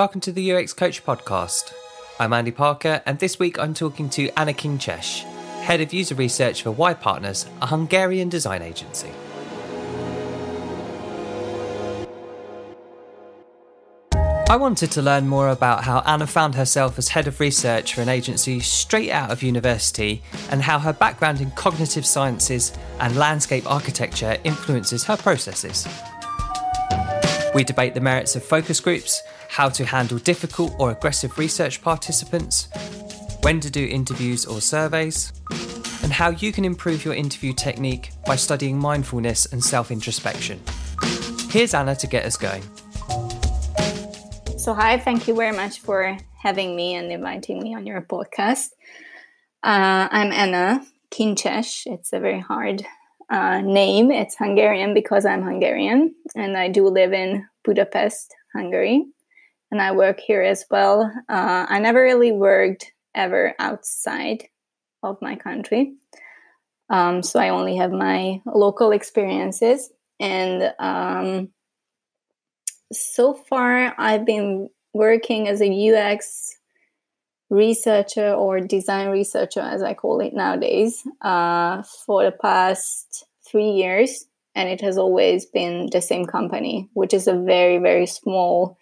welcome to the UX Coach podcast. I'm Andy Parker, and this week I'm talking to Anna Kincses, Head of User Research for Y Partners, a Hungarian design agency. I wanted to learn more about how Anna found herself as head of research for an agency straight out of university and how her background in cognitive sciences and landscape architecture influences her processes. We debate the merits of focus groups, how to handle difficult or aggressive research participants, when to do interviews or surveys, and how you can improve your interview technique by studying mindfulness and self introspection. Here's Anna to get us going. So, hi, thank you very much for having me and inviting me on your podcast. Uh, I'm Anna Kincses. It's a very hard uh, name. It's Hungarian because I'm Hungarian, and I do live in Budapest, Hungary, and I work here as well. Uh, I never really worked ever outside of my country, um, so I only have my local experiences, and um, so far I've been working as a UX researcher or design researcher, as I call it nowadays, uh, for the past three years. And it has always been the same company, which is a very, very small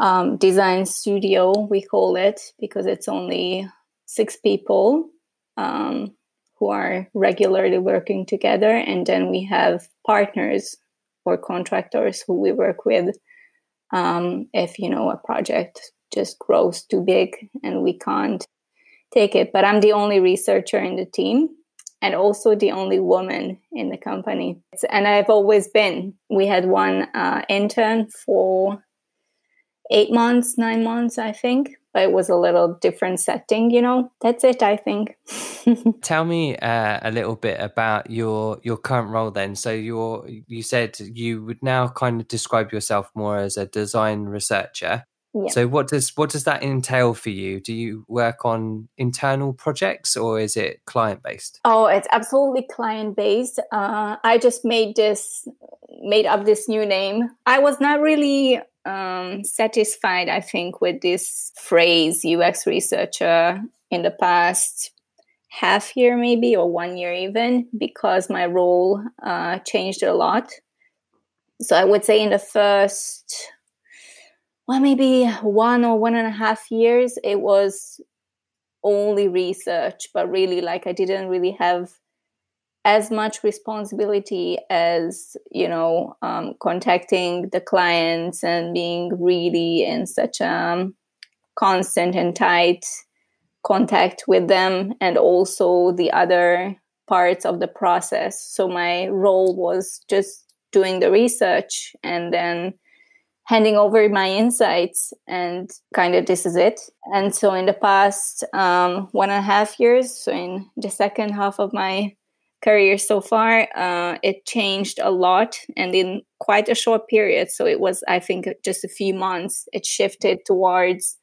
um, design studio, we call it, because it's only six people um, who are regularly working together. And then we have partners or contractors who we work with um, if you know a project just grows too big and we can't take it. But i'm the only researcher in the team and also the only woman in the company. And i've always been. We had one uh, intern for eight months nine months i think. But it was a little different setting you know? That's it i think. Tell me uh, a little bit about your your current role then. So you're you said you would now kind of describe yourself more as a design researcher. Yeah. so what does what does that entail for you? Do you work on internal projects or is it client based oh it's absolutely client based uh, i just made this made up this new name. I was not really um, satisfied, I think, with this phrase UX researcher in the past half year, maybe, or one year even, because my role uh, changed a lot. So I would say in the first, well, maybe one or one and a half years, it was only research, but really, like, I didn't really have as much responsibility as you know um, contacting the clients and being really in such a constant and tight contact with them and also the other parts of the process. So my role was just doing the research and then handing over my insights and kind of this is it. And so in the past um, one and a half years so in the second half of my career so far, uh, it changed a lot and in quite a short period. So it was, I think, just a few months, it shifted towards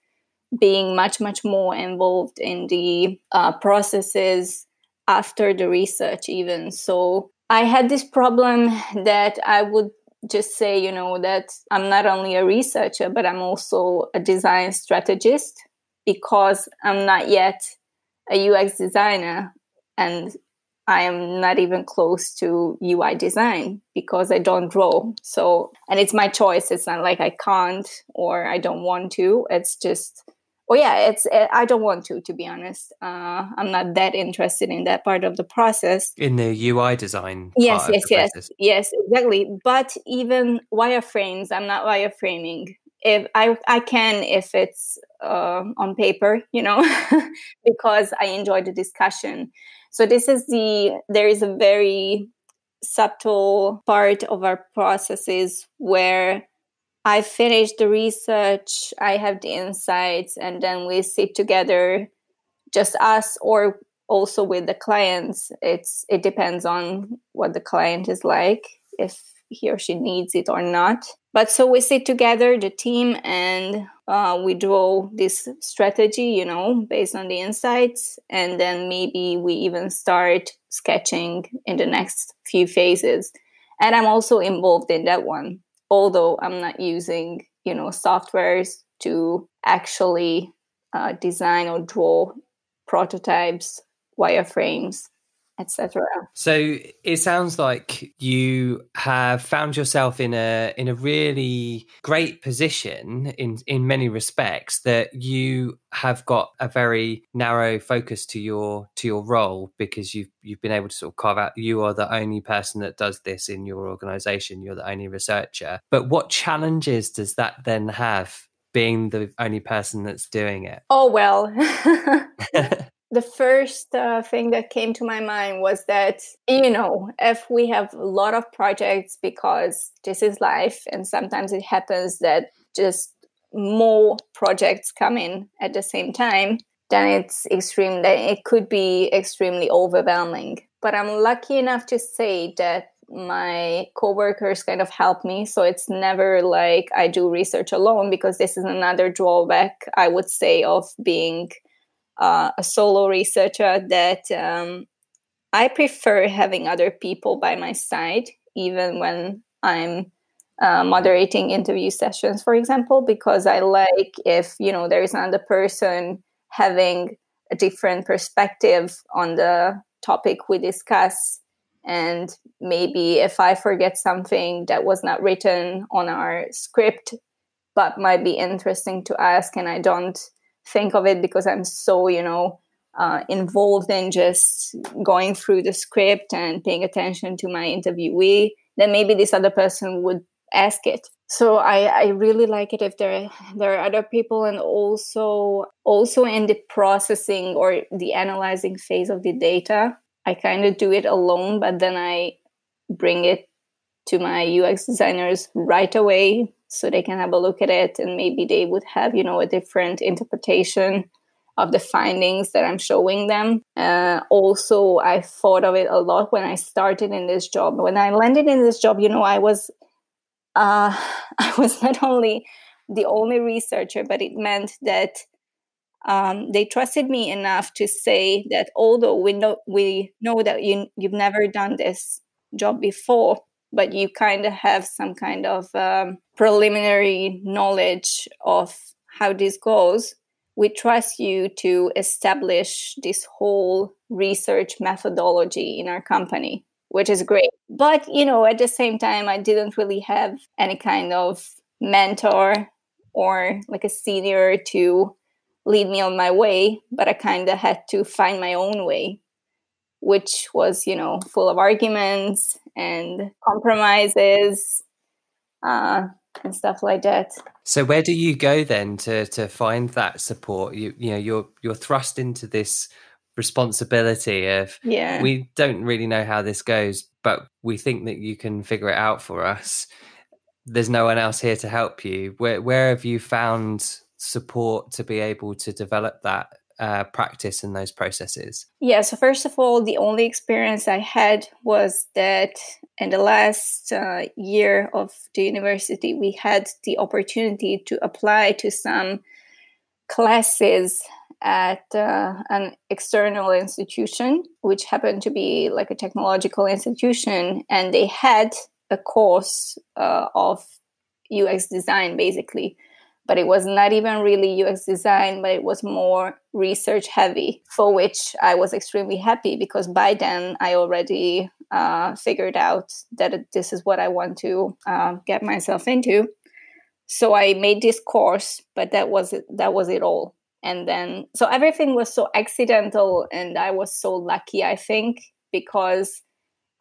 being much, much more involved in the uh, processes after the research, even. So I had this problem that I would just say, you know, that I'm not only a researcher, but I'm also a design strategist because I'm not yet a UX designer. And I am not even close to UI design because I don't draw. So, and it's my choice. It's not like I can't or I don't want to. It's just, oh yeah, it's eh, I don't want to. To be honest, uh, I'm not that interested in that part of the process. In the UI design. Yes, yes, yes, process. yes, exactly. But even wireframes, I'm not wireframing. If I I can if it's uh, on paper, you know, because I enjoy the discussion so this is the there is a very subtle part of our processes where I finish the research, I have the insights, and then we sit together, just us or also with the clients. It's it depends on what the client is like, if he or she needs it or not. But so we sit together, the team, and uh, we draw this strategy, you know, based on the insights. And then maybe we even start sketching in the next few phases. And I'm also involved in that one, although I'm not using, you know, softwares to actually uh, design or draw prototypes, wireframes, etc. So it sounds like you have found yourself in a in a really great position in in many respects that you have got a very narrow focus to your to your role because you've you've been able to sort of carve out you are the only person that does this in your organization you're the only researcher. But what challenges does that then have being the only person that's doing it? Oh well the first uh, thing that came to my mind was that you know if we have a lot of projects because this is life and sometimes it happens that just more projects come in at the same time then it's extreme it could be extremely overwhelming. But i'm lucky enough to say that my coworkers kind of help me so it's never like i do research alone because this is another drawback i would say of being uh, a solo researcher that um, I prefer having other people by my side, even when I'm uh, moderating interview sessions, for example, because I like if you know there is another person having a different perspective on the topic we discuss. And maybe if I forget something that was not written on our script, but might be interesting to ask, and I don't think of it because I'm so, you know, uh, involved in just going through the script and paying attention to my interviewee, then maybe this other person would ask it. So I, I really like it if there there are other people and also also in the processing or the analyzing phase of the data. I kind of do it alone, but then I bring it to my UX designers right away so they can have a look at it and maybe they would have you know a different interpretation of the findings that i'm showing them. Uh, also i thought of it a lot when i started in this job. When i landed in this job you know i was uh, i was not only the only researcher but it meant that um, they trusted me enough to say that although we know we know that you you've never done this job before but you kind of have some kind of um, preliminary knowledge of how this goes, we trust you to establish this whole research methodology in our company, which is great. But, you know, at the same time, I didn't really have any kind of mentor or like a senior to lead me on my way, but I kind of had to find my own way, which was, you know, full of arguments and compromises uh, and stuff like that. So where do you go then to to find that support? You you know you're you're thrust into this responsibility of yeah we don't really know how this goes, but we think that you can figure it out for us. There's no one else here to help you. Where where have you found support to be able to develop that uh, practice in those processes? Yeah, so first of all, the only experience I had was that in the last uh, year of the university, we had the opportunity to apply to some classes at uh, an external institution, which happened to be like a technological institution, and they had a course uh, of UX design basically but it was not even really UX design, but it was more research heavy, for which I was extremely happy because by then I already uh, figured out that this is what I want to uh, get myself into. So I made this course, but that was it, that was it all. And then so everything was so accidental, and I was so lucky, I think, because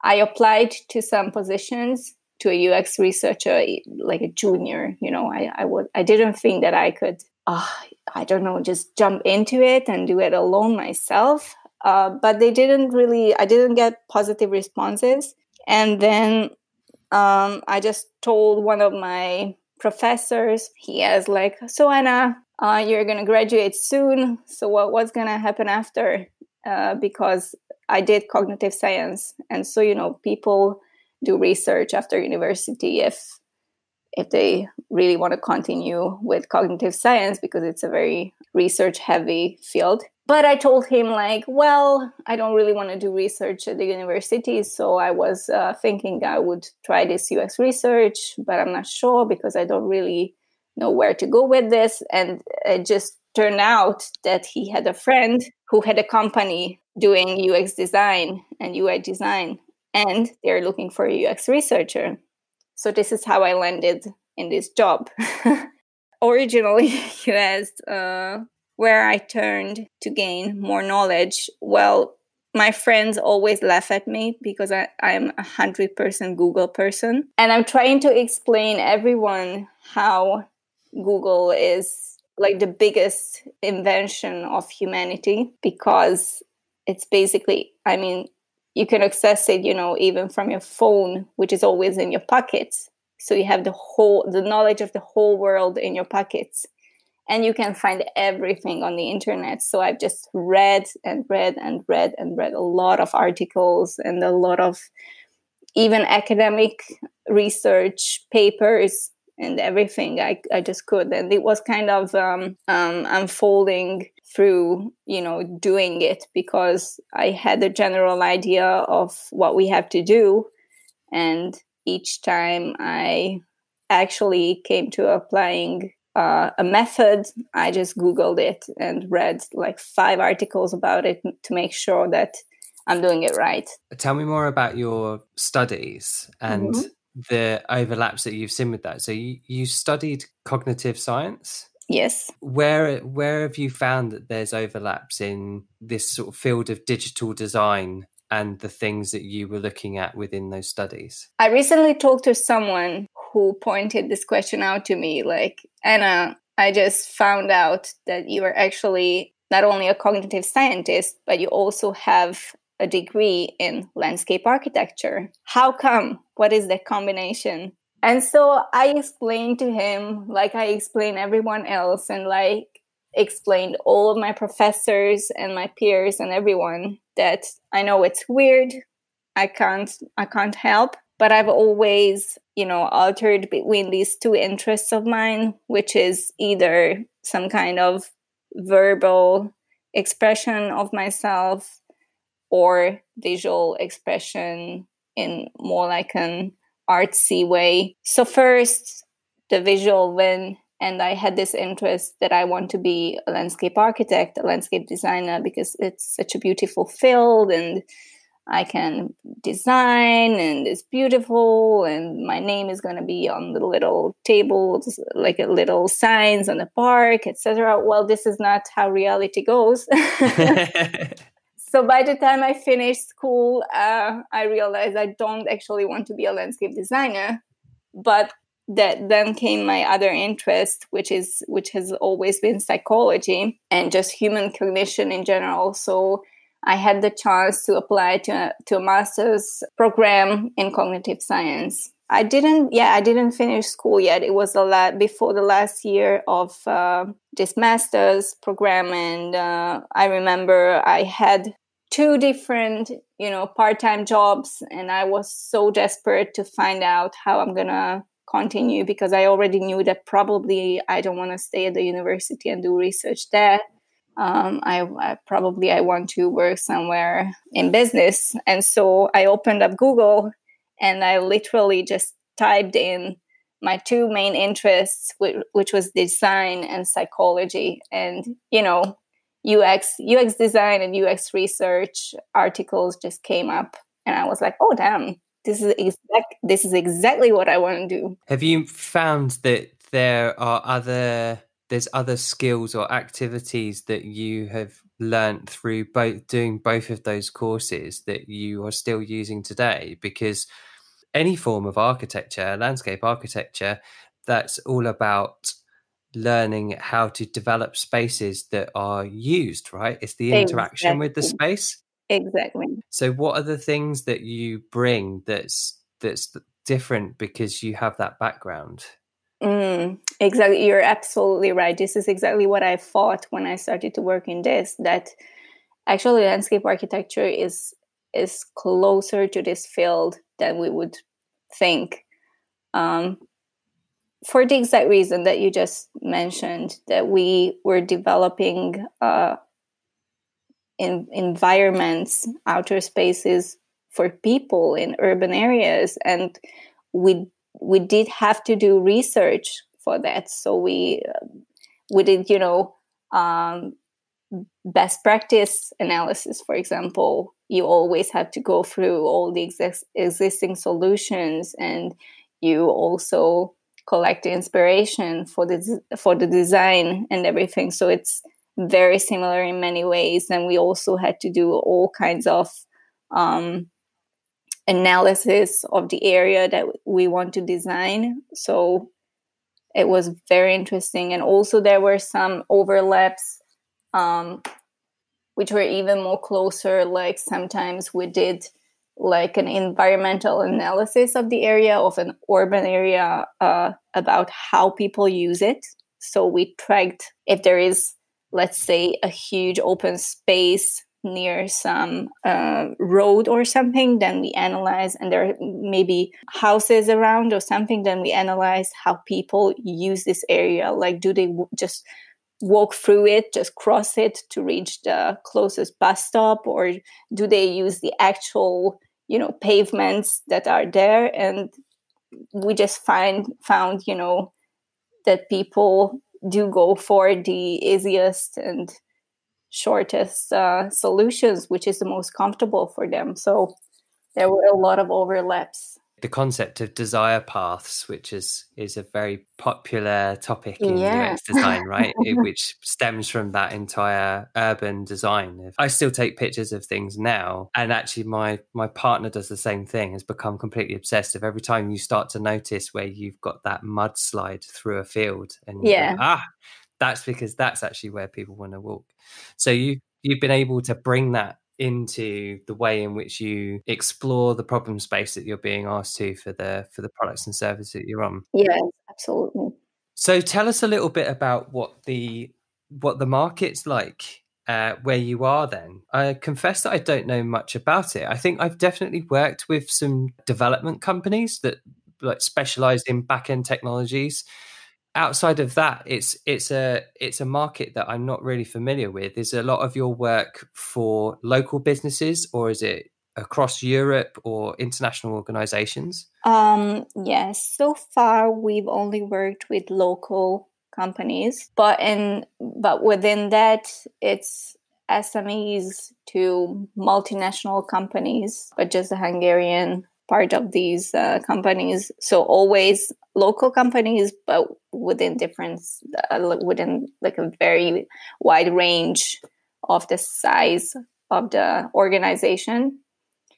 I applied to some positions to a UX researcher like a junior. You know, I I would I didn't think that I could. Uh, I don't know, just jump into it and do it alone myself. Uh, but they didn't really. I didn't get positive responses, and then um, I just told one of my professors. He has like, so Anna, uh, you're gonna graduate soon. So what what's gonna happen after? Uh, because I did cognitive science, and so you know people do research after university if if they really want to continue with cognitive science because it's a very research heavy field but i told him like well i don't really want to do research at the university so i was uh, thinking i would try this ux research but i'm not sure because i don't really know where to go with this. And it just turned out that he had a friend who had a company doing UX design and UI design, and they're looking for a UX researcher. So this is how I landed in this job. Originally, you asked uh, where I turned to gain more knowledge. Well, my friends always laugh at me because I, I'm a hundred percent Google person. And I'm trying to explain everyone how Google is like the biggest invention of humanity because it's basically, I mean, you can access it, you know, even from your phone, which is always in your pockets. So you have the whole, the knowledge of the whole world in your pockets and you can find everything on the internet. So I've just read and read and read and read a lot of articles and a lot of even academic research papers and everything I, I just could. And it was kind of um, um, unfolding through, you know, doing it because I had a general idea of what we have to do. And each time I actually came to applying uh, a method, I just Googled it and read like five articles about it to make sure that I'm doing it right. Tell me more about your studies and mm-hmm. the overlaps that you've seen with that. So you, you studied cognitive science? Yes. Where where have you found that there's overlaps in this sort of field of digital design and the things that you were looking at within those studies? I recently talked to someone who pointed this question out to me like anna i just found out that you are actually not only a cognitive scientist but you also have a degree in landscape architecture how come what is the combination and so i explained to him like i explained everyone else and like explained all of my professors and my peers and everyone that i know it's weird. I can't i can't help but I've always, you know, altered between these two interests of mine, which is either some kind of verbal expression of myself or visual expression in more like an artsy way. So first the visual win. and I had this interest that I want to be a landscape architect, a landscape designer because it's such a beautiful field and I can design and it's beautiful and my name is going to be on the little tables like a little signs on the park etc well this is not how reality goes so by the time i finished school uh, i realized i don't actually want to be a landscape designer but that then came my other interest which is which has always been psychology and just human cognition in general so I had the chance to apply to a, to a master's program in cognitive science. I didn't, yeah, I didn't finish school yet. It was a lot before the last year of uh, this master's program, and uh, I remember I had two different, you know, part-time jobs, and I was so desperate to find out how I'm gonna continue because I already knew that probably I don't want to stay at the university and do research there. Um, I, I, probably I want to work somewhere in business, and so I opened up Google and I literally just typed in my two main interests, which, which was design and psychology, and you know, UX UX design and UX research articles just came up, and I was like, oh damn, this is exact this is exactly what I want to do. Have you found that there are other there's other skills or activities that you have learned through both doing both of those courses that you are still using today because any form of architecture landscape architecture that's all about learning how to develop spaces that are used right it's the interaction exactly. with the space exactly so what are the things that you bring that's that's different because you have that background Mm, exactly. You're absolutely right. This is exactly what I thought when I started to work in this that actually landscape architecture is is closer to this field than we would think. Um, for the exact reason that you just mentioned, that we were developing uh, in environments, outer spaces for people in urban areas, and we we did have to do research for that. So we we did, you know, um, best practice analysis, for example. You always have to go through all the exist- existing solutions, and you also collect the inspiration for the for the design and everything. So it's very similar in many ways. And we also had to do all kinds of um, analysis of the area that we want to design. So it was very interesting. And also, there were some overlaps, um, which were even more closer. Like sometimes we did like an environmental analysis of the area of an urban area uh, about how people use it. So we tracked if there is, let's say, a huge open space near some uh, road or something, then we analyze, and there may be houses around or something, then we analyze how people use this area. Like, do they w- just walk through it, just cross it to reach the closest bus stop, or do they use the actual, you know, pavements that are there? And we just find found, you know, that people do go for the easiest and shortest uh, solutions, which is the most comfortable for them. So there were a lot of overlaps. The concept of desire paths, which is is a very popular topic in yeah. UX design, right? it, which stems from that entire urban design. I still take pictures of things now, and actually, my my partner does the same thing. Has become completely obsessive. Every time you start to notice where you've got that mudslide through a field, and yeah, go, ah, that's because that's actually where people want to walk. So you you've been able to bring that into the way in which you explore the problem space that you're being asked to for the for the products and services that you're on. Yeah, absolutely. So tell us a little bit about what the what the market's like uh, where you are then. I confess that I don't know much about it. I think I've definitely worked with some development companies that like specialize in back end technologies outside of that, it's it's a it's a market that I'm not really familiar with. Is a lot of your work for local businesses, or is it across Europe or international organizations? Um, yes, so far we've only worked with local companies, but in but within that, it's SMEs to multinational companies, but just the Hungarian part of these uh, companies. So always local companies, but within different, uh, within like a very wide range of the size of the organization.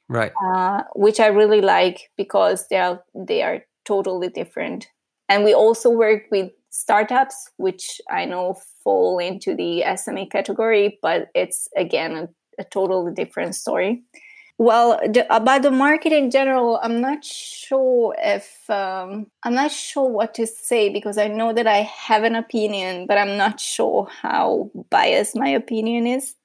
Right. Uh, which I really like because they are they are totally different. And we also work with startups, which I know fall into the SME category, but it's again a, a totally different story. Well, the, about the market in general, I'm not sure if um, I'm not sure what to say because I know that I have an opinion, but I'm not sure how biased my opinion is.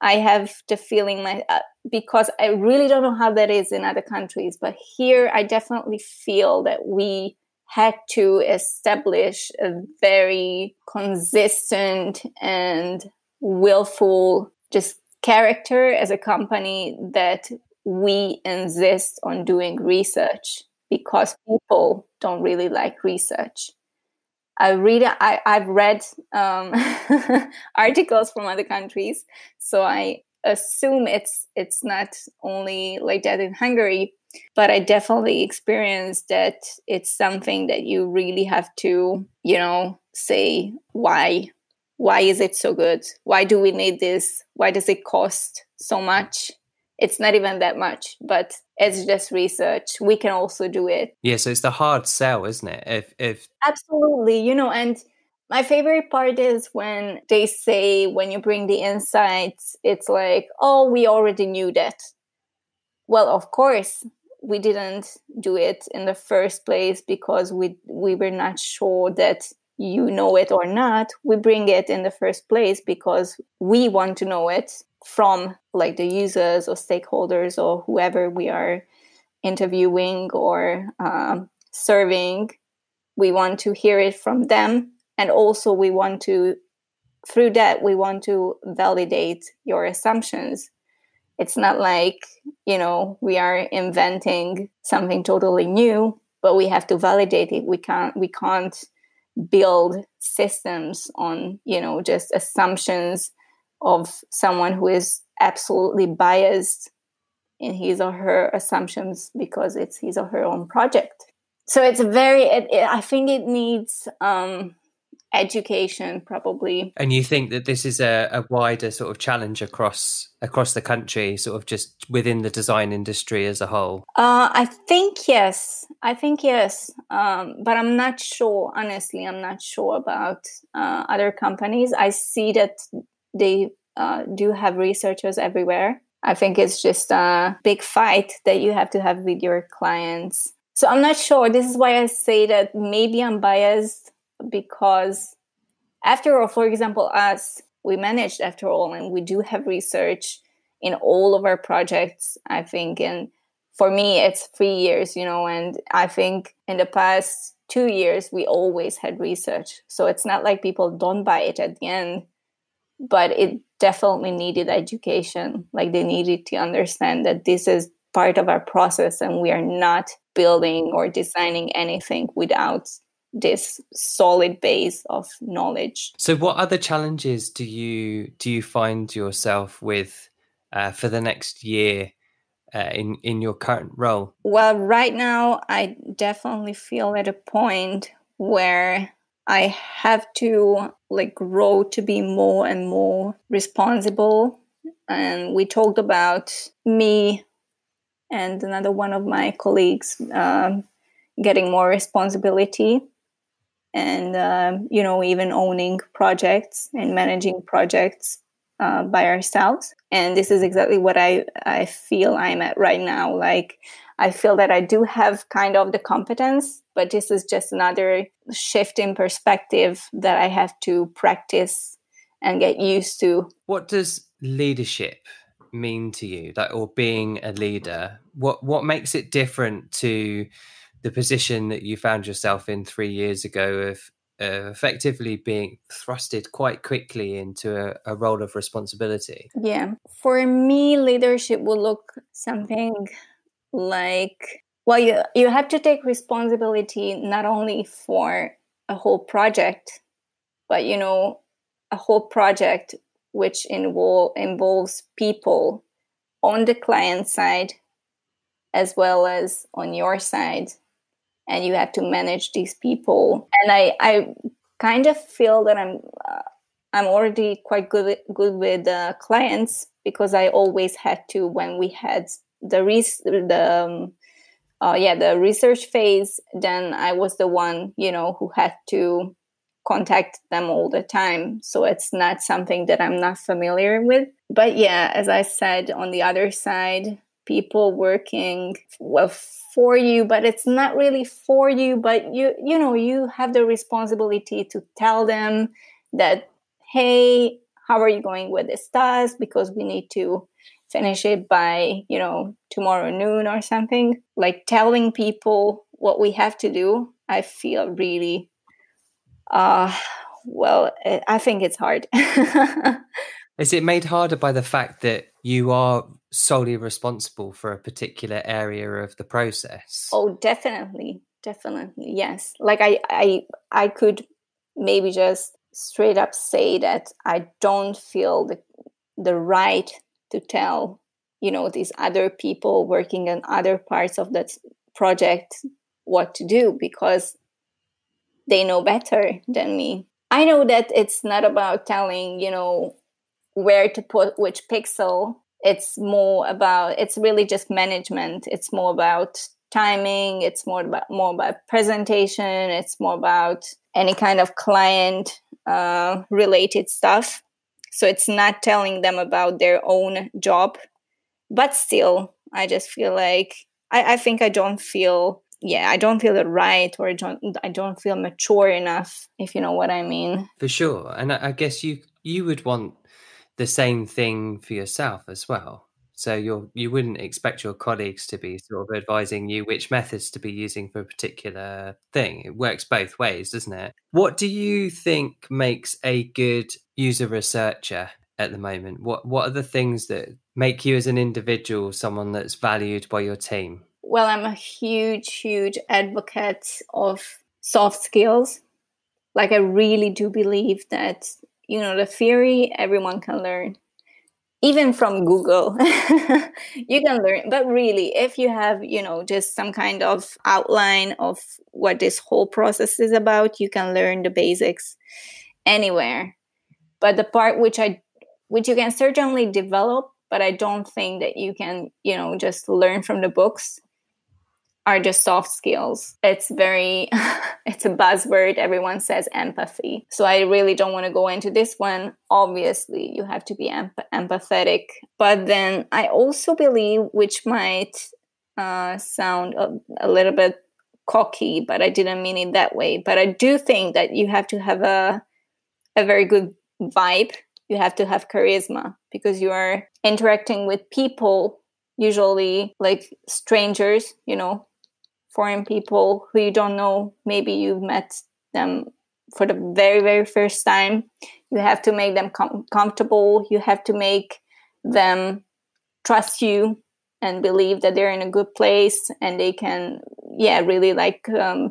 I have the feeling my uh, because I really don't know how that is in other countries, but here I definitely feel that we had to establish a very consistent and willful just character as a company that we insist on doing research because people don't really like research. I read, I, I've read um, articles from other countries, so I assume it's it's not only like that in Hungary, but I definitely experienced that it's something that you really have to, you know, say why why is it so good? Why do we need this? Why does it cost so much? It's not even that much, but it's just research. We can also do it. Yeah, so it's the hard sell, isn't it? If if Absolutely, you know, and my favorite part is when they say when you bring the insights, it's like, "Oh, we already knew that." Well, of course, we didn't do it in the first place because we we were not sure that you know it or not, we bring it in the first place because we want to know it from like the users or stakeholders or whoever we are interviewing or um, serving. We want to hear it from them. And also, we want to, through that, we want to validate your assumptions. It's not like, you know, we are inventing something totally new, but we have to validate it. We can't, we can't build systems on you know just assumptions of someone who is absolutely biased in his or her assumptions because it's his or her own project. So it's very it, it, i think it needs um education probably. And you think that this is a, a, wider sort of challenge across across the country sort of just within the design industry as a whole? Uh, i think yes. I think yes. Um, but i'm not sure honestly i'm not sure about uh, other companies. I see that they uh, do have researchers everywhere. I think it's just a big fight that you have to have with your clients. So i'm not sure. This is why i say that maybe i'm biased because after all for example us we managed after all and we do have research in all of our projects i think and for me it's three years you know and i think in the past two years we always had research. So it's not like people don't buy it at the end but it definitely needed education. Like they needed to understand that this is part of our process and we are not building or designing anything without this solid base of knowledge. So, what other challenges do you do you find yourself with uh, for the next year uh, in in your current role? Well, right now, I definitely feel at a point where I have to like grow to be more and more responsible. And we talked about me and another one of my colleagues um, getting more responsibility and um, you know even owning projects and managing projects uh, by ourselves. And this is exactly what i i feel i'm at right now. Like i feel that i do have kind of the competence but this is just another shift in perspective that i have to practice and get used to. What does leadership mean to you? That or being a leader what what makes it different to the position that you found yourself in three years ago of uh, effectively being thrusted quite quickly into a, a, role of responsibility? Yeah. For me, leadership will look something like well, you, you have to take responsibility not only for a whole project, but you know, a whole project which involve, involves people on the client side as well as on your side and you have to manage these people. And i i kind of feel that i'm uh, i'm already quite good good with uh, clients because i always had to when we had the res- the um, uh, yeah the research phase then i was the one you know who had to contact them all the time. So it's not something that i'm not familiar with. But yeah as i said on the other side people working well for you but it's not really for you but you you know you have the responsibility to tell them that hey how are you going with this task? Because we need to finish it by you know tomorrow noon or something. Like telling people what we have to do i feel really uh well i think it's hard is it made harder by the fact that you are solely responsible for a particular area of the process? Oh definitely definitely yes. Like i i i could maybe just straight up say that i don't feel the the right to tell you know these other people working on other parts of that project what to do because they know better than me. I know that it's not about telling you know where to put which pixel it's more about it's really just management. It's more about timing it's more about more about presentation it's more about any kind of client uh, related stuff. So it's not telling them about their own job but still i just feel like i, I think i don't feel yeah i don't feel it right or I don't, I don't feel mature enough if you know what i mean. For sure. And I, I guess you you would want the same thing for yourself as well. So you're you wouldn't expect your colleagues to be sort of advising you which methods to be using for a particular thing. It works both ways, doesn't it? What do you think makes a good user researcher at the moment? What what are the things that make you as an individual someone that's valued by your team? Well, I'm a huge, huge advocate of soft skills like i really do believe that you know the theory everyone can learn even from google. You can learn but really if you have you know just some kind of outline of what this whole process is about you can learn the basics anywhere. But the part which i which you can certainly develop but i don't think that you can you know just learn from the books are just soft skills. It's very, it's a buzzword. Everyone says empathy. So I really don't want to go into this one. Obviously, you have to be empathetic. But then I also believe, which might uh, sound a, a little bit cocky, but I didn't mean it that way. But I do think that you have to have a, a very good vibe. You have to have charisma because you are interacting with people usually like strangers you know foreign people who you don't know. Maybe you've met them for the very, very first time. You have to make them com- comfortable. You have to make them trust you and believe that they're in a good place and they can, yeah, really like um,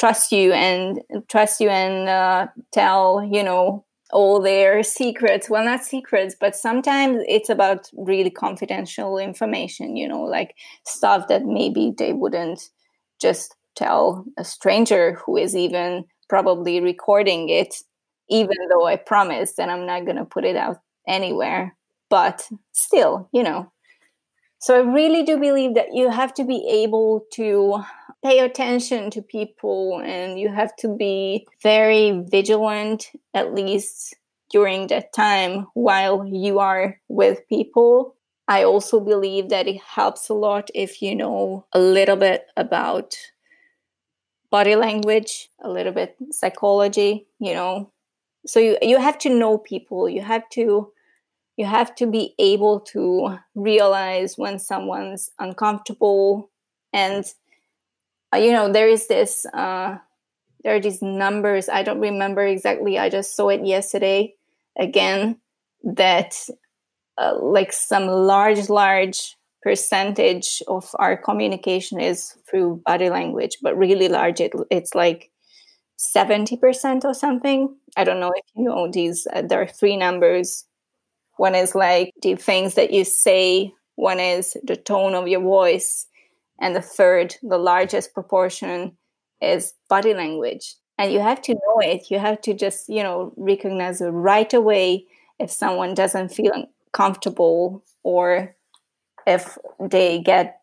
trust you and trust you and uh, tell, you know, all their secrets well not secrets but sometimes it's about really confidential information you know like stuff that maybe they wouldn't just tell a stranger who is even probably recording it even though i promised and i'm not going to put it out anywhere. But still you know. So i really do believe that you have to be able to pay attention to people and you have to be very vigilant at least during that time while you are with people i also believe that it helps a lot if you know a little bit about body language a little bit psychology you know. So you, you have to know people. You have to you have to be able to realize when someone's uncomfortable and uh, you know there is this uh, there are these numbers. I don't remember exactly. I just saw it yesterday again that uh, like some large large percentage of our communication is through body language but really large it, it's like 70% or something. I don't know if you know these uh, there are three numbers. One is like the things that you say one is the tone of your voice and the third the largest proportion is body language. And you have to know it. You have to just you know recognize it right away if someone doesn't feel comfortable or if they get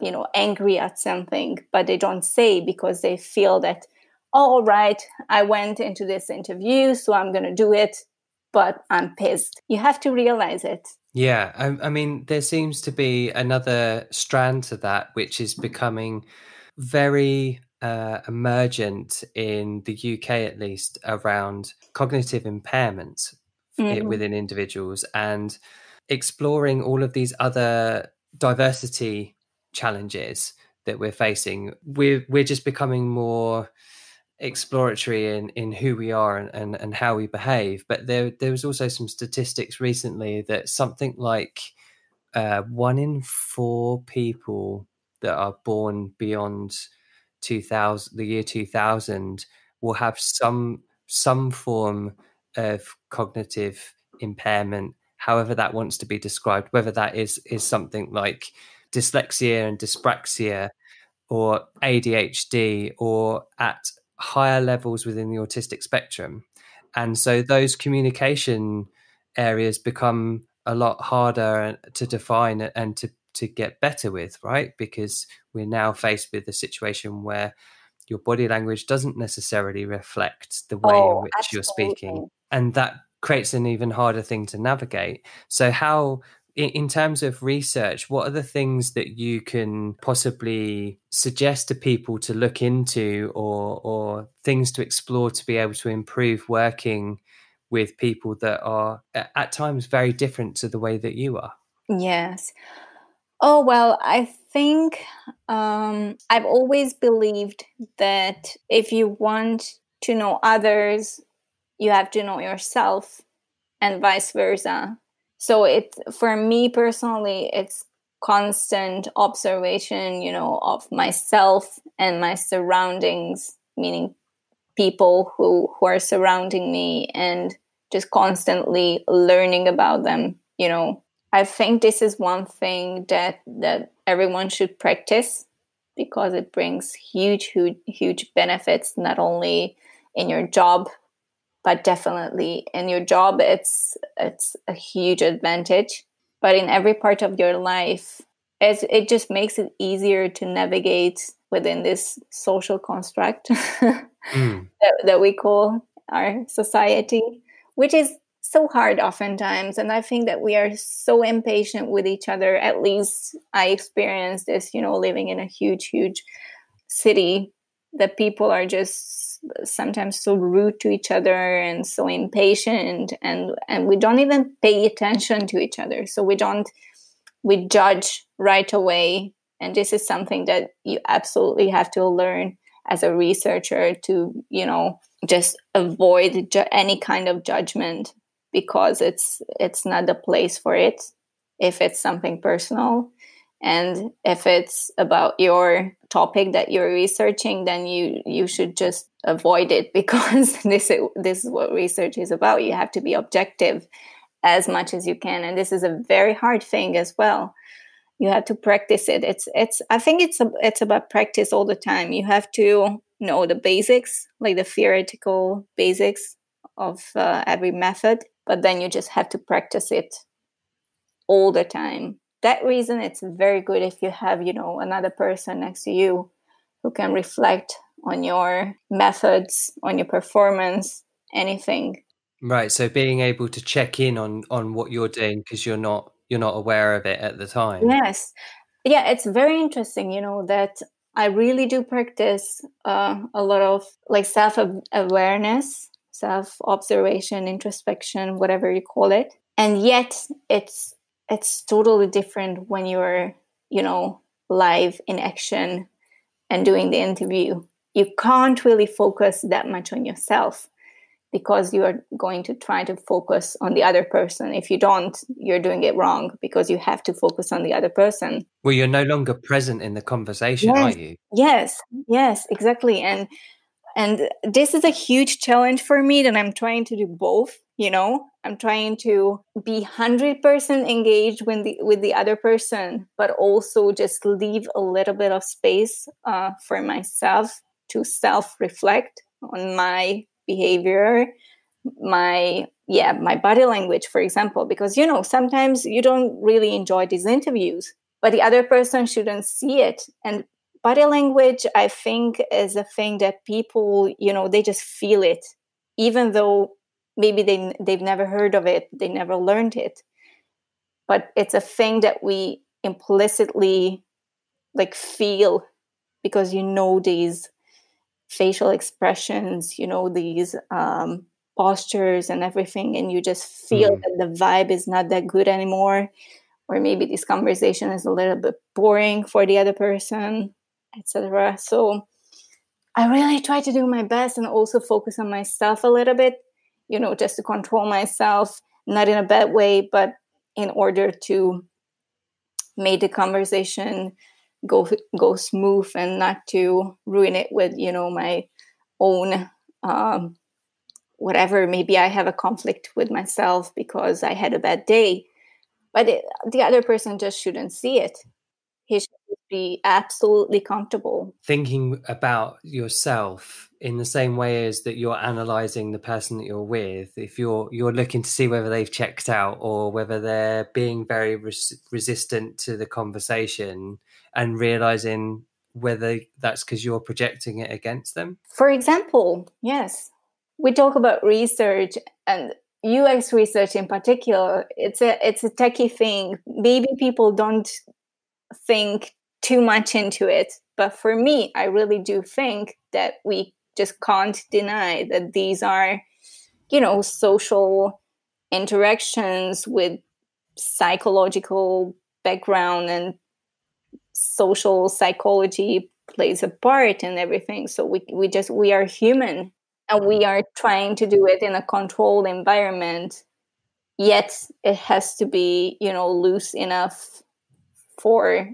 you know angry at something but they don't say because they feel that oh, all right i went into this interview so i'm going to do it but i'm pissed. You have to realize it. Yeah, I, I, mean, there seems to be another strand to that, which is becoming very uh, emergent in the UK, at least, around cognitive impairments mm-hmm. within individuals and exploring all of these other diversity challenges that we're facing. We're we're just becoming more exploratory in in who we are and, and, and how we behave. But there there was also some statistics recently that something like uh, one in four people that are born beyond 2000 the year 2000 will have some some form of cognitive impairment however that wants to be described whether that is is something like dyslexia and dyspraxia or ADHD or at higher levels within the autistic spectrum. And so those communication areas become a lot harder uh, to define and to, to get better with, right? Because we're now faced with a situation where your body language doesn't necessarily reflect the way oh, in which absolutely. you're speaking. And that creates an even harder thing to navigate. So, how in terms of research, what are the things that you can possibly suggest to people to look into or, or things to explore to be able to improve working with people that are at times very different to the way that you are? Yes. Oh, well, I think um, I've always believed that if you want to know others, you have to know yourself and vice versa. So it for me personally it's constant observation you know of myself and my surroundings meaning people who who are surrounding me and just constantly learning about them you know. I think this is one thing that that everyone should practice because it brings huge huge huge benefits not only in your job but definitely in your job it's it's a huge advantage. But in every part of your life it, it just makes it easier to navigate within this social construct mm. that, that we call our society which is so hard oftentimes. And i think that we are so impatient with each other. At least i experienced this you know living in a huge huge city that people are just sometimes so rude to each other and so impatient and and we don't even pay attention to each other. So we don't we judge right away. And this is something that you absolutely have to learn as a researcher to you know just avoid ju- any kind of judgment because it's it's not the place for it if it's something personal and if it's about your topic that you're researching then you you should just avoid it because this is, this is what research is about. You have to be objective as much as you can. And this is a very hard thing as well. You have to practice it. It's it's i think it's a, it's about practice all the time. You have to know the basics like the theoretical basics of uh, every method but then you just have to practice it all the time that reason it's very good if you have you know another person next to you who can reflect on your methods on your performance anything. Right so being able to check in on on what you're doing because you're not you're not aware of it at the time. Yes. Yeah it's very interesting you know that i really do practice uh, a lot of like self awareness self observation introspection whatever you call it. And yet it's it's totally different when you're you know live in action and doing the interview. You can't really focus that much on yourself because you are going to try to focus on the other person. If you don't you're doing it wrong because you have to focus on the other person. Well you're no longer present in the conversation yes, are you? Yes. Yes exactly. And and this is a huge challenge for me that i'm trying to do both you know i'm trying to be 100% engaged with the with the other person but also just leave a little bit of space uh, for myself to self reflect on my behavior my yeah my body language for example because you know sometimes you don't really enjoy these interviews but the other person shouldn't see it. And body language i think is a thing that people you know they just feel it even though maybe they they've never heard of it they never learned it. But it's a thing that we implicitly like feel because you know these facial expressions you know these um, postures and everything and you just feel mm. that the vibe is not that good anymore. Or maybe this conversation is a little bit boring for the other person etc so i really try to do my best and also focus on myself a little bit you know, just to control myself, not in a bad way, but in order to make the conversation go go smooth and not to ruin it with you know my own um, whatever. Maybe i have a conflict with myself because i had a bad day but it, the other person just shouldn't see it. He should be absolutely comfortable. Thinking about yourself in the same way as that you're analyzing the person that you're with if you're you're looking to see whether they've checked out or whether they're being very res- resistant to the conversation and realizing whether that's because you're projecting it against them. For example yes we talk about research and ux research in particular it's a it's a techie thing. Maybe people don't think too much into it but for me i really do think that we just can't deny that these are, you know, social interactions with psychological background and social psychology plays a part in everything. So we, we just, we are human and we are trying to do it in a controlled environment. Yet it has to be, you know, loose enough for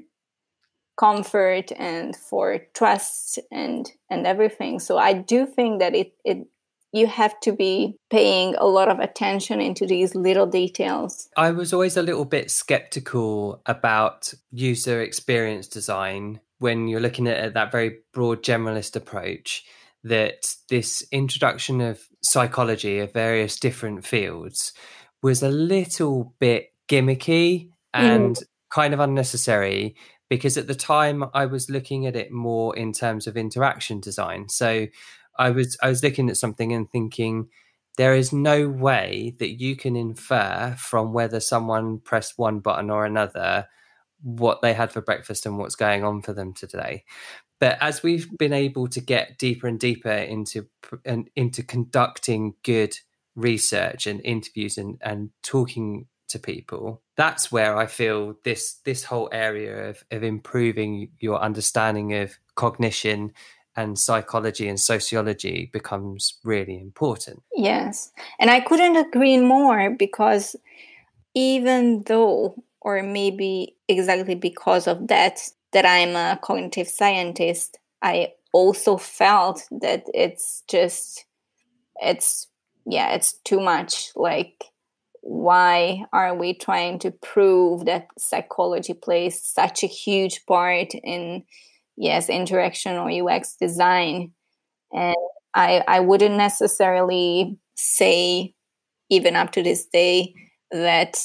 comfort and for trust and and everything so i do think that it it you have to be paying a lot of attention into these little details. I was always a little bit skeptical about user experience design when you're looking at that very broad generalist approach that this introduction of psychology of various different fields was a little bit gimmicky and mm. kind of unnecessary because at the time I was looking at it more in terms of interaction design. So I was I was looking at something and thinking there is no way that you can infer from whether someone pressed one button or another what they had for breakfast and what's going on for them today. But as we've been able to get deeper and deeper into and into conducting good research and interviews and, and talking to people, that's where I feel this this whole area of, of improving your understanding of cognition and psychology and sociology becomes really important. Yes. And I couldn't agree more because even though, or maybe exactly because of that, that I'm a cognitive scientist, I also felt that it's just, it's, yeah, it's too much. Like, why are we trying to prove that psychology plays such a huge part in yes interaction or ux design? And i i wouldn't necessarily say even up to this day that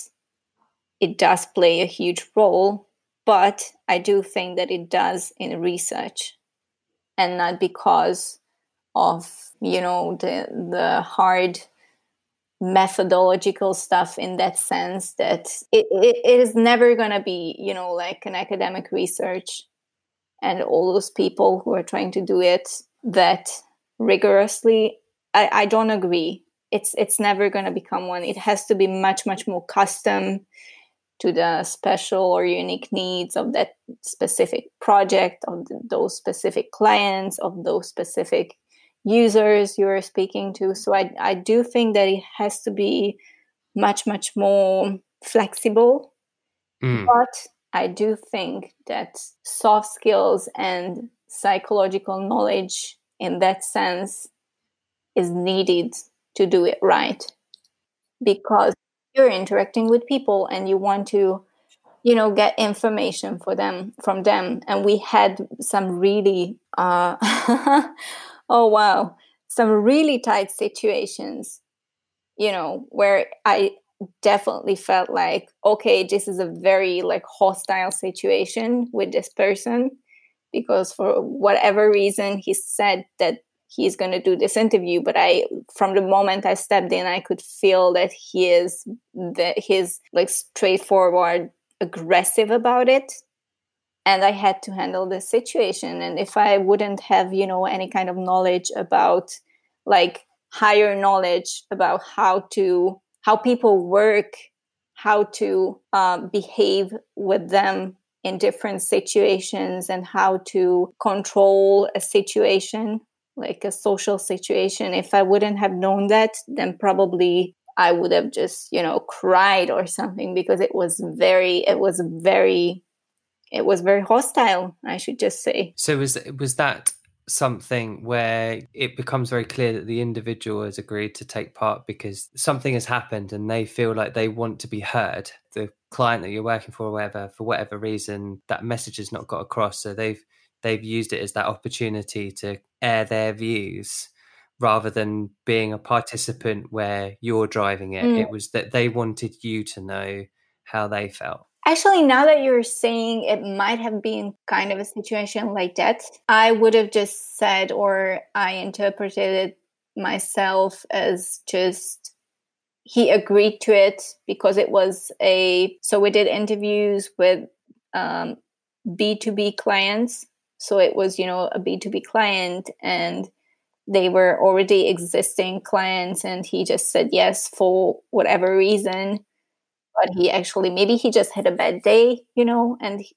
it does play a huge role but i do think that it does in research and not because of you know the the hard methodological stuff in that sense that it, it, it is never going to be you know like an academic research and all those people who are trying to do it that rigorously i, I don't agree. It's it's never going to become one. It has to be much much more custom to the special or unique needs of that specific project of those specific clients of those specific users you're speaking to. So I, I do think that it has to be much much more flexible. Mm. but I do think that soft skills and psychological knowledge in that sense is needed to do it right. Because you're interacting with people and you want to you know get information for them from them. And we had some really uh oh wow some really tight situations you know where i definitely felt like okay this is a very like hostile situation with this person because for whatever reason he said that he's going to do this interview but i from the moment i stepped in i could feel that he is that he's like straightforward aggressive about it and i had to handle this situation and if i wouldn't have you know any kind of knowledge about like higher knowledge about how to how people work, how to um, behave with them in different situations, and how to control a situation, like a social situation. If I wouldn't have known that, then probably I would have just, you know, cried or something because it was very, it was very, it was very hostile. I should just say. So was was that something where it becomes very clear that the individual has agreed to take part because something has happened and they feel like they want to be heard. The client that you're working for, or whatever, for whatever reason, that message has not got across. So they've they've used it as that opportunity to air their views rather than being a participant where you're driving it. Mm. It was that they wanted you to know how they felt. Actually, now that you're saying it might have been kind of a situation like that, I would have just said, or I interpreted it myself as just he agreed to it because it was a. So we did interviews with um, B2B clients. So it was, you know, a B2B client and they were already existing clients and he just said yes for whatever reason but he actually maybe he just had a bad day you know and he,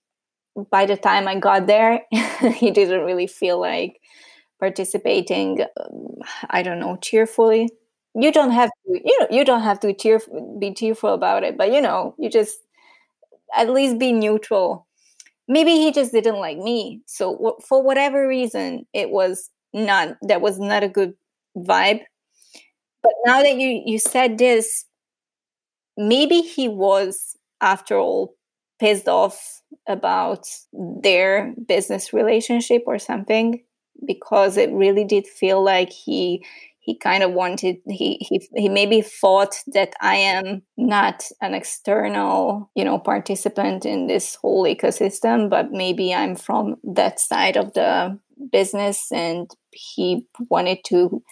by the time i got there he didn't really feel like participating um, i don't know cheerfully. You don't have to you know you don't have to cheer be cheerful about it but you know you just at least be neutral. Maybe he just didn't like me so for whatever reason it was not that was not a good vibe. But now that you you said this maybe he was after all pissed off about their business relationship or something because it really did feel like he he kind of wanted he he he maybe thought that I am not an external you know participant in this whole ecosystem but maybe I'm from that side of the business and he wanted to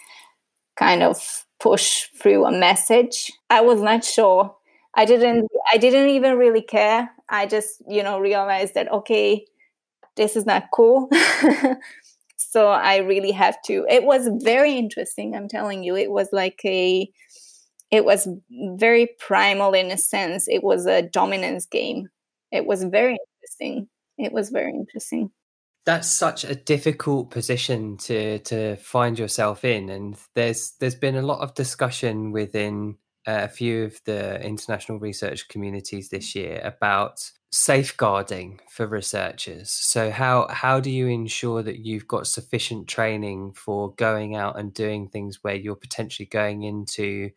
kind of push through a message. I was not sure. I didn't I didn't even really care. I just you know realized that okay this is not cool. So i really have to it was very interesting i'm telling you. It was like a it was very primal in a sense. It was a dominance game. It was very interesting. It was very interesting that's such a difficult position to to find yourself in and there's there's been a lot of discussion within uh, a few of the international research communities this year about safeguarding for researchers. So how how do you ensure that you've got sufficient training for going out and doing things where you're potentially going into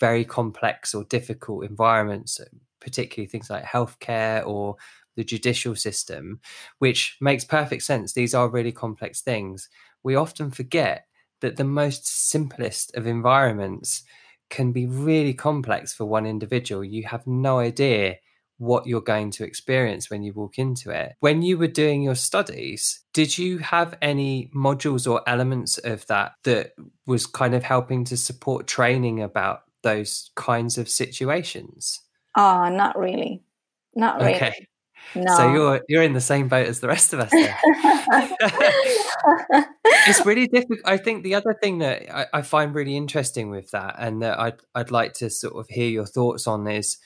very complex or difficult environments, particularly things like healthcare or the judicial system, which makes perfect sense. These are really complex things. We often forget that the most simplest of environments can be really complex for one individual. You have no idea what you're going to experience when you walk into it. When you were doing your studies, did you have any modules or elements of that that was kind of helping to support training about those kinds of situations? Oh, not really. Not really. Okay. No. So you're you're in the same boat as the rest of us. it's really difficult. I think the other thing that I, I, find really interesting with that, and that I'd I'd like to sort of hear your thoughts on, is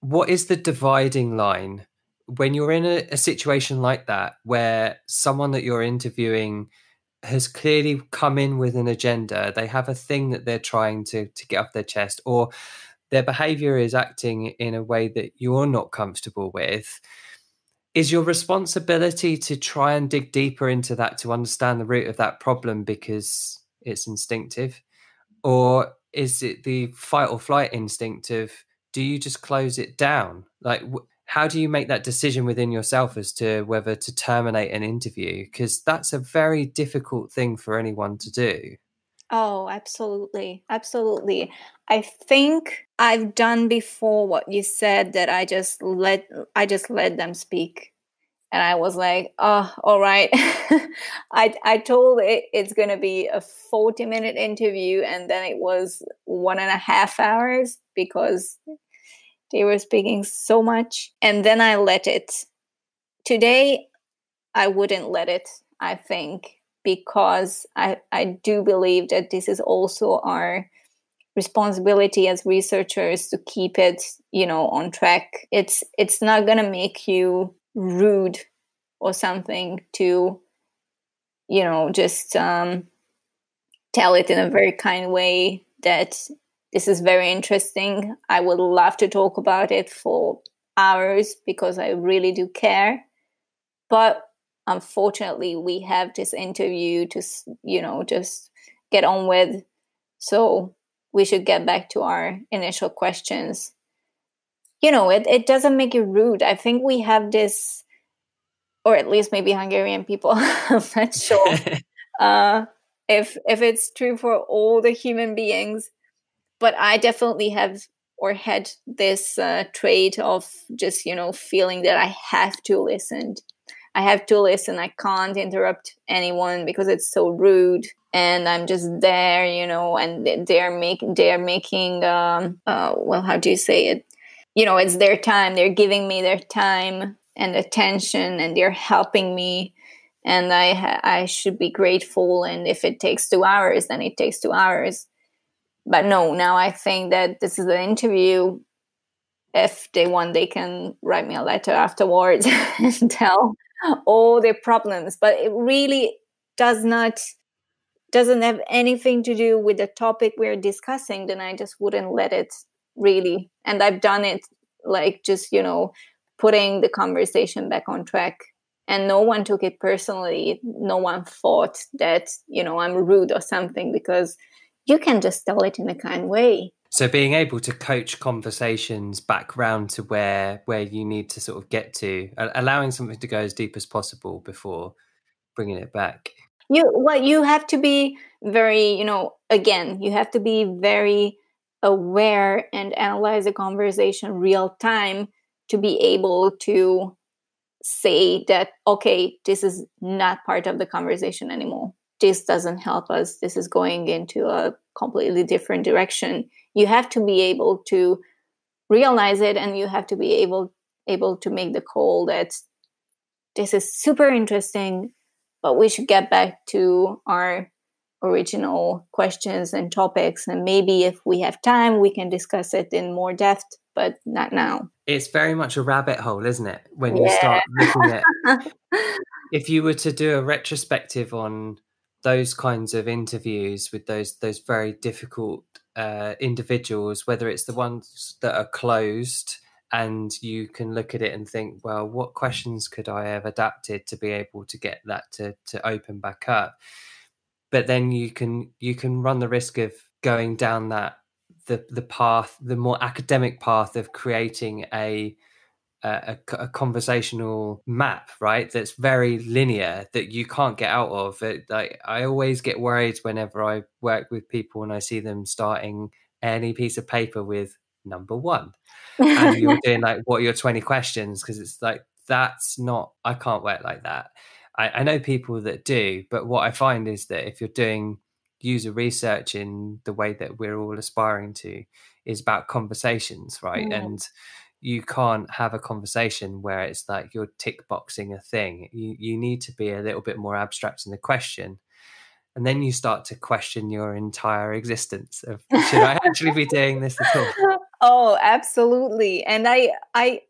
what is the dividing line when you're in a, a situation like that, where someone that you're interviewing has clearly come in with an agenda, they have a thing that they're trying to to get off their chest, or their behavior is acting in a way that you're not comfortable with is your responsibility to try and dig deeper into that to understand the root of that problem because it's instinctive? Or is it the fight or flight instinct of do you just close it down? Like how do you make that decision within yourself as to whether to terminate an interview? Because that's a very difficult thing for anyone to do Oh, absolutely. Absolutely. I think I've done before what you said that I just let I just let them speak. And I was like, oh, all right. I I told it it's gonna be a 40 minute interview and then it was one and a half hours because they were speaking so much. And then I let it. Today I wouldn't let it, I think because I, I do believe that this is also our responsibility as researchers to keep it you know on track. It's it's not going to make you rude or something to you know just um, tell it in a very kind way that this is very interesting. I would love to talk about it for hours because i really do care. But unfortunately we have this interview to you know just get on with. So we should get back to our initial questions. You know it, it doesn't make you rude. I think we have this or at least maybe hungarian people i'm not sure. Uh, if if it's true for all the human beings but i definitely have or had this uh, trait of just you know feeling that i have to listen I have to listen. I can't interrupt anyone because it's so rude. And I'm just there, you know, and they're making they're making um uh well how do you say it? You know, it's their time. They're giving me their time and attention and they're helping me and I I should be grateful and if it takes 2 hours then it takes 2 hours. But no, now I think that this is an interview if they want they can write me a letter afterwards and tell all their problems but it really does not doesn't have anything to do with the topic we're discussing then i just wouldn't let it really and i've done it like just you know putting the conversation back on track. And no one took it personally. No one thought that you know i'm rude or something because you can just tell it in a kind way so being able to coach conversations back round to where where you need to sort of get to allowing something to go as deep as possible before bringing it back. You well you have to be very you know again you have to be very aware and analyze the conversation real time to be able to say that okay this is not part of the conversation anymore. This doesn't help us. This is going into a completely different direction you have to be able to realize it and you have to be able able to make the call that this is super interesting but we should get back to our original questions and topics and maybe if we have time we can discuss it in more depth but not now. It's very much a rabbit hole isn't it when you start looking at if you were to do a retrospective on those kinds of interviews with those those very difficult uh, individuals whether it's the ones that are closed and you can look at it and think well what questions could i have adapted to be able to get that to to open back up? But then you can you can run the risk of going down that the the path the more academic path of creating a a, a, conversational map, right? That's very linear that you can't get out of. It, like I always get worried whenever I work with people and I see them starting any piece of paper with number one, and you're doing like what are your twenty questions because it's like that's not. I can't work like that. I, I know people that do, but what I find is that if you're doing user research in the way that we're all aspiring to, is about conversations, right? Mm. And you can't have a conversation where it's like you're tick boxing a thing. You you need to be a little bit more abstract in the question. And then you start to question your entire existence of should I actually be doing this at all? Oh, absolutely. And I I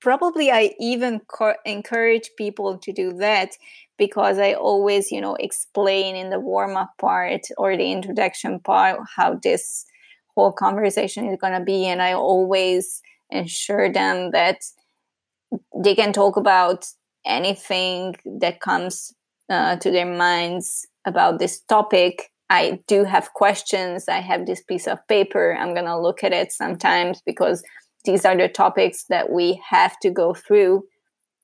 probably I even co- encourage people to do that because I always, you know, explain in the warm up part or the introduction part how this whole conversation is going to be and I always ensure them that they can talk about anything that comes uh, to their minds about this topic. I do have questions. I have this piece of paper. I'm going to look at it sometimes because these are the topics that we have to go through.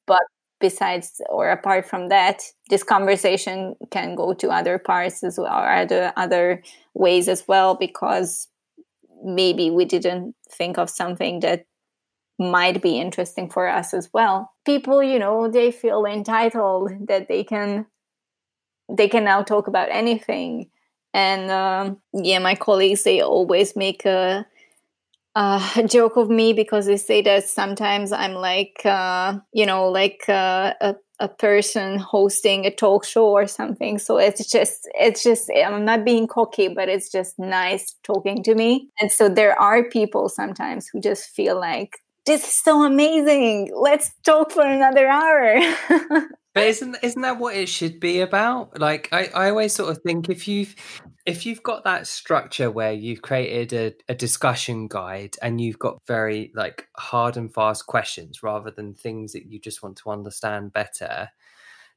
But besides or apart from that, this conversation can go to other parts as well, or other, other ways as well, because maybe we didn't think of something that might be interesting for us as well. People, you know, they feel entitled that they can they can now talk about anything. And um, yeah, my colleagues they always make a, a joke of me because they say that sometimes I'm like, uh, you know, like uh, a a person hosting a talk show or something. So it's just, it's just, I'm not being cocky, but it's just nice talking to me. And so there are people sometimes who just feel like this is so amazing. Let's talk for another hour. but isn't isn't that what it should be about? Like I, I always sort of think if you've if you've got that structure where you've created a, a discussion guide and you've got very like hard and fast questions rather than things that you just want to understand better,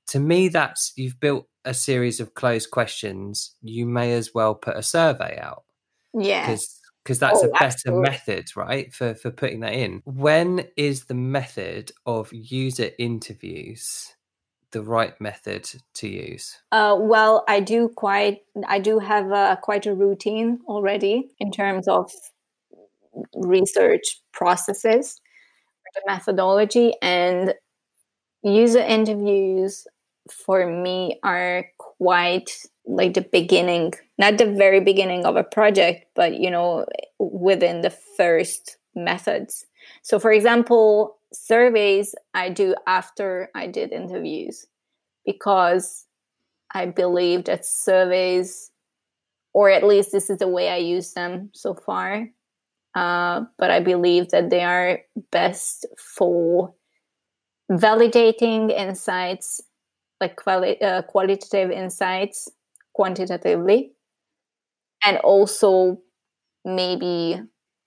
to me that's you've built a series of closed questions. You may as well put a survey out. Yeah. Because because that's oh, a better absolutely. method, right, for for putting that in. When is the method of user interviews the right method to use? Uh, well, I do quite, I do have a, quite a routine already in terms of research processes, the methodology, and user interviews for me are quite like the beginning not the very beginning of a project but you know within the first methods. So for example surveys i do after i did interviews because i believe that surveys or at least this is the way i use them so far uh, but i believe that they are best for validating insights like quali- uh, qualitative insights quantitatively and also maybe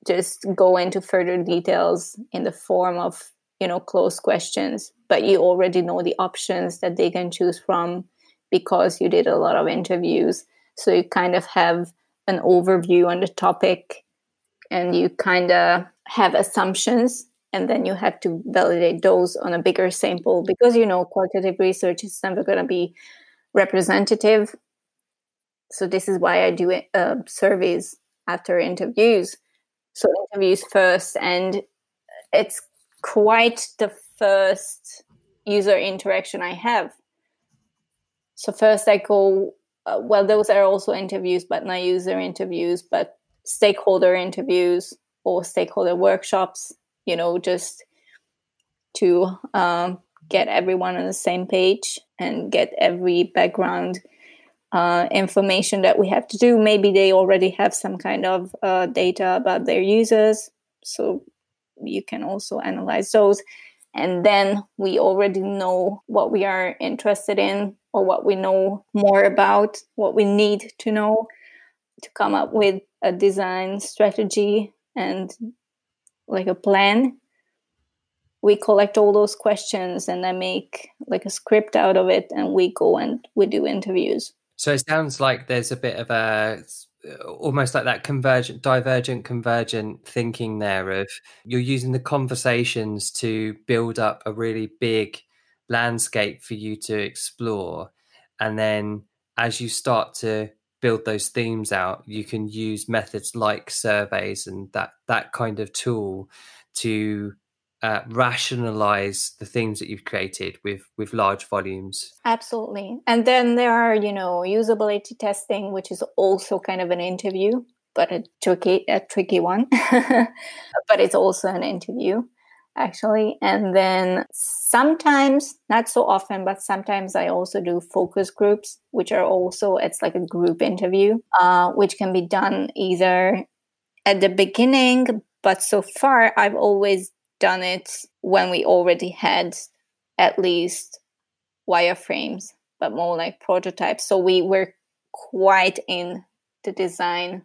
just go into further details in the form of you know close questions but you already know the options that they can choose from because you did a lot of interviews. So you kind of have an overview on the topic and you kind of have assumptions and then you have to validate those on a bigger sample because you know qualitative research is never going to be representative so this is why i do uh, surveys after interviews. So interviews first and it's quite the first user interaction i have. So first i go uh, well those are also interviews but not user interviews but stakeholder interviews or stakeholder workshops you know just to um, get everyone on the same page and get every background uh, information that we have to do maybe they already have some kind of uh, data about their users so you can also analyze those and then we already know what we are interested in or what we know more about, what we need to know to come up with a design strategy and like a plan. We collect all those questions and I make like a script out of it and we go and we do interviews. So it sounds like there's a bit of a almost like that convergent divergent convergent thinking there of you're using the conversations to build up a really big landscape for you to explore. And then as you start to build those themes out you can use methods like surveys and that that kind of tool to uh, rationalize the things that you've created with with large volumes. Absolutely. And then there are you know usability testing which is also kind of an interview but a tricky a tricky one. But it's also an interview actually. And then sometimes not so often but sometimes i also do focus groups which are also it's like a group interview uh, which can be done either at the beginning but so far i've always done it when we already had at least wireframes, but more like prototypes. So we were quite in the design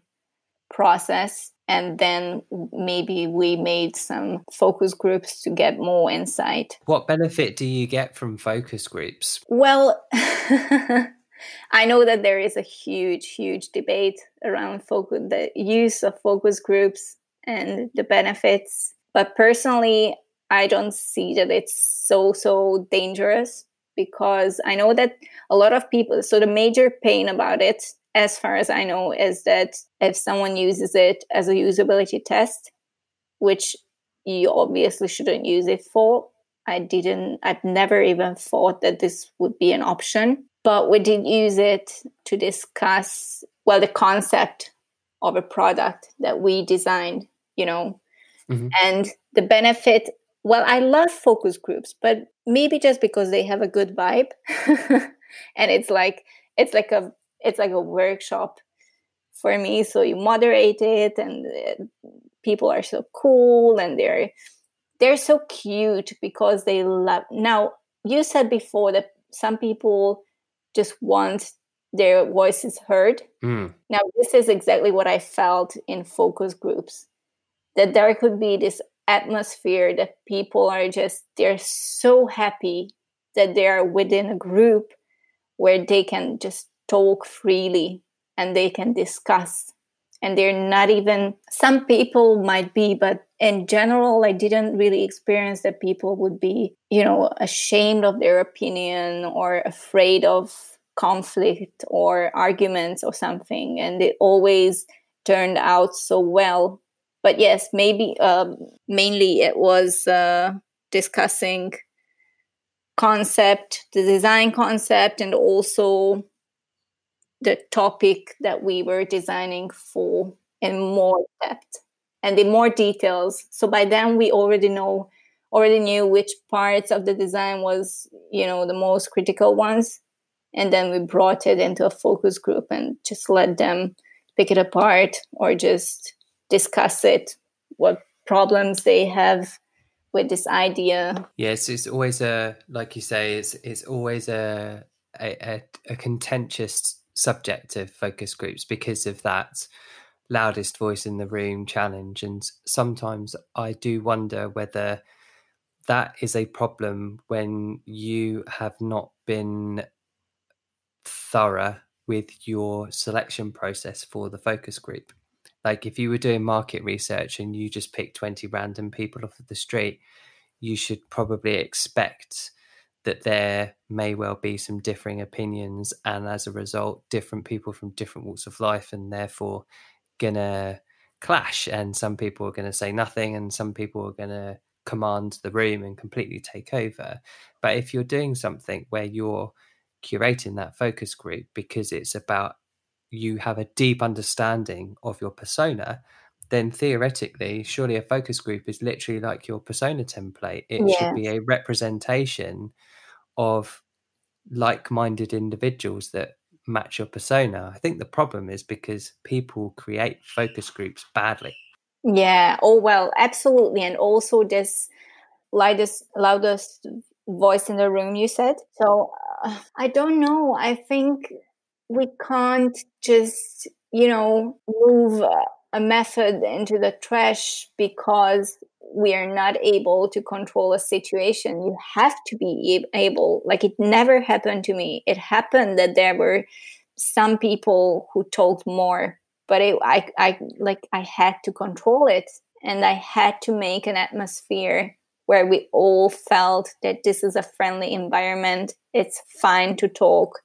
process. And then maybe we made some focus groups to get more insight. What benefit do you get from focus groups? Well, I know that there is a huge, huge debate around focus, the use of focus groups and the benefits but personally, I don't see that it's so, so dangerous because I know that a lot of people, so the major pain about it, as far as I know, is that if someone uses it as a usability test, which you obviously shouldn't use it for, I didn't, I've never even thought that this would be an option. But we did use it to discuss, well, the concept of a product that we designed, you know, Mm-hmm. And the benefit, well, I love focus groups, but maybe just because they have a good vibe. and it's like it's like a it's like a workshop for me. So you moderate it and uh, people are so cool and they're they're so cute because they love now you said before that some people just want their voices heard. Mm. Now, this is exactly what I felt in focus groups that there could be this atmosphere that people are just they're so happy that they are within a group where they can just talk freely and they can discuss. And they're not even some people might be but in general i didn't really experience that people would be you know ashamed of their opinion or afraid of conflict or arguments or something. And it always turned out so well but yes, maybe um, mainly it was uh, discussing concept, the design concept, and also the topic that we were designing for in more depth and in more details. So by then we already know already knew which parts of the design was, you know, the most critical ones. And then we brought it into a focus group and just let them pick it apart or just discuss it, what problems they have with this idea. Yes, it's always a like you say, it's it's always a a, a contentious subject of focus groups because of that loudest voice in the room challenge. And sometimes I do wonder whether that is a problem when you have not been thorough with your selection process for the focus group. Like if you were doing market research and you just picked 20 random people off of the street, you should probably expect that there may well be some differing opinions and as a result different people from different walks of life and therefore gonna clash. And some people are to say nothing and some people are to command the room and completely take over. But if you're doing something where you're curating that focus group because it's about you have a deep understanding of your persona then theoretically surely a focus group is literally like your persona template it yes. should be a representation of like-minded individuals that match your persona. I think the problem is because people create focus groups badly. Yeah. Oh well, absolutely. And also this loudest loudest voice in the room. You said so. Uh, I don't know. I think we can't just you know move a method into the trash because we are not able to control a situation. You have to be able. Like it never happened to me. It happened that there were some people who told more but it, I, I like i had to control it and i had to make an atmosphere where we all felt that this is a friendly environment. It's fine to talk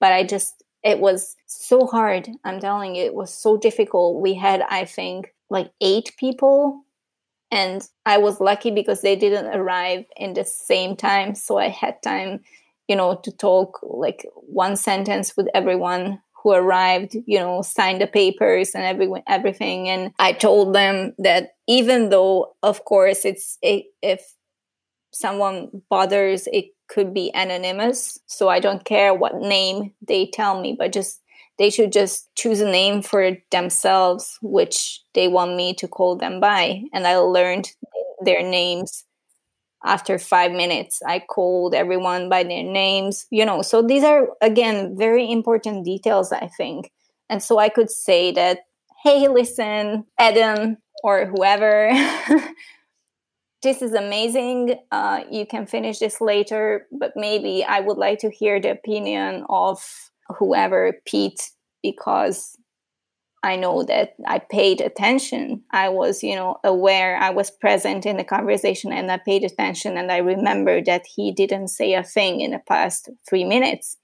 but i just it was so hard i'm telling you. It was so difficult. We had i think like eight people and i was lucky because they didn't arrive in the same time so i had time you know to talk like one sentence with everyone who arrived you know signed the papers and every, everything. And i told them that even though of course it's it, if someone bothers it could be anonymous so i don't care what name they tell me but just they should just choose a name for themselves, which they want me to call them by. And I learned their names after five minutes. I called everyone by their names, you know. So these are, again, very important details, I think. And so I could say that, hey, listen, Adam or whoever. this is amazing. Uh, you can finish this later, but maybe I would like to hear the opinion of whoever Pete because I know that I paid attention. I was, you know, aware. I was present in the conversation and I paid attention. And I remember that he didn't say a thing in the past three minutes.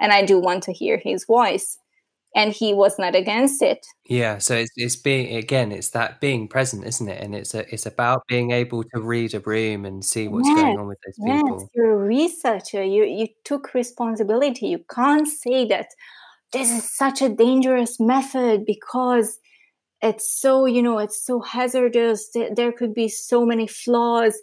And I do want to hear his voice. And he was not against it. Yeah. So it's, it's being, again, it's that being present, isn't it? And it's a, it's about being able to read a room and see what's yes, going on with those people. Yes, you're a researcher. You, you took responsibility. You can't say that, this is such a dangerous method because it's so you know it's so hazardous there could be so many flaws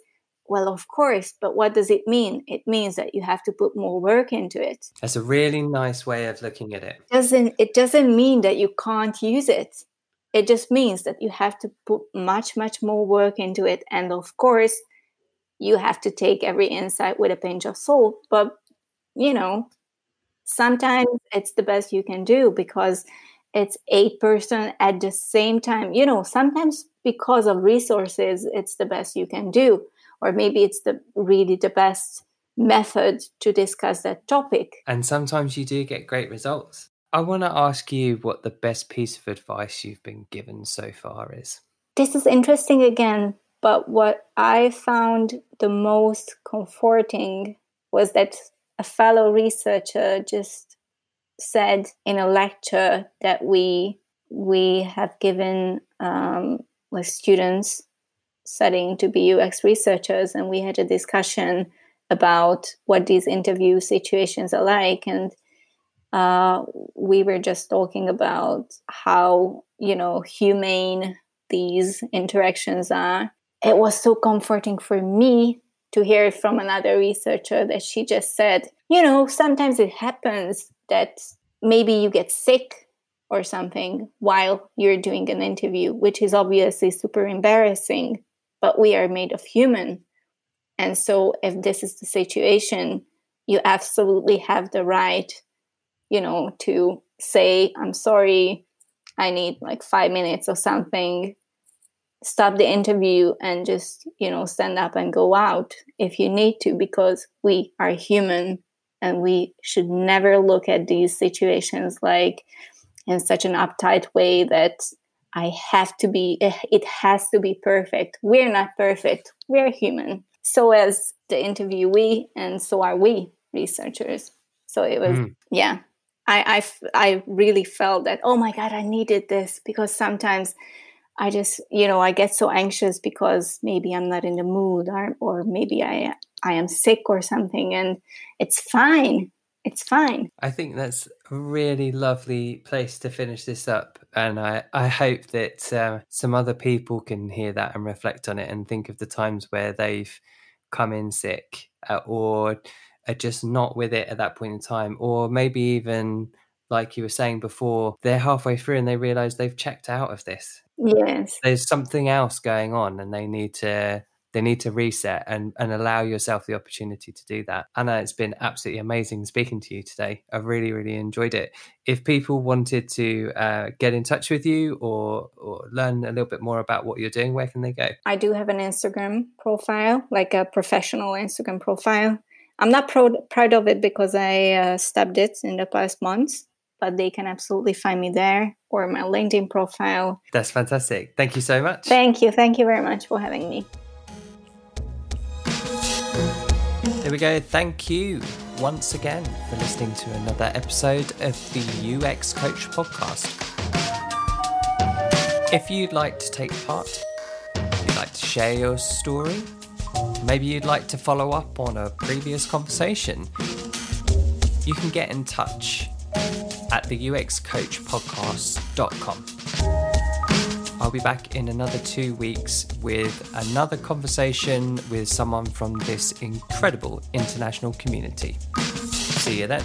well of course but what does it mean? It means that you have to put more work into it. That's a really nice way of looking at it. Doesn't it doesn't mean that you can't use it. It just means that you have to put much much more work into it. And of course you have to take every insight with a pinch of salt. But you know sometimes it's the best you can do because it's eight person at the same time. You know sometimes because of resources it's the best you can do or maybe it's the really the best method to discuss that topic. And sometimes you do get great results. I want to ask you what the best piece of advice you've been given so far is. This is interesting again but what i found the most comforting was that a fellow researcher just said in a lecture that we we have given um, with students studying to be UX researchers, and we had a discussion about what these interview situations are like, and uh, we were just talking about how you know humane these interactions are. It was so comforting for me to hear from another researcher that she just said, you know, sometimes it happens that maybe you get sick or something while you're doing an interview, which is obviously super embarrassing, but we are made of human. And so if this is the situation, you absolutely have the right, you know, to say, I'm sorry, I need like five minutes or something stop the interview and just, you know, stand up and go out if you need to, because we are human and we should never look at these situations like in such an uptight way that I have to be, it has to be perfect. We're not perfect, we're human. So, as the interviewee, and so are we researchers. So, it was, mm. yeah, I, I, I really felt that, oh my God, I needed this because sometimes I just, you know, I get so anxious because maybe I'm not in the mood or, or maybe I, I am sick or something and it's fine. It's fine. I think that's a really lovely place to finish this up. And I, I hope that uh, some other people can hear that and reflect on it and think of the times where they've come in sick uh, or are just not with it at that point in time, or maybe even like you were saying before, they're halfway through and they realize they've checked out of this. Yes. There's something else going on and they need to they need to reset and, and allow yourself the opportunity to do that. Anna, it's been absolutely amazing speaking to you today. I've really, really enjoyed it. If people wanted to uh, get in touch with you or, or learn a little bit more about what you're doing, where can they go? I do have an Instagram profile, like a professional Instagram profile. I'm not proud proud of it because I uh, stopped it in the past months, but they can absolutely find me there or my LinkedIn profile. That's fantastic. Thank you so much. Thank you. Thank you very much for having me. There we go. Thank you once again for listening to another episode of the UX Coach podcast. If you'd like to take part, if you'd like to share your story, Maybe you'd like to follow up on a previous conversation. You can get in touch at the uxcoachpodcast.com. I'll be back in another two weeks with another conversation with someone from this incredible international community. See you then.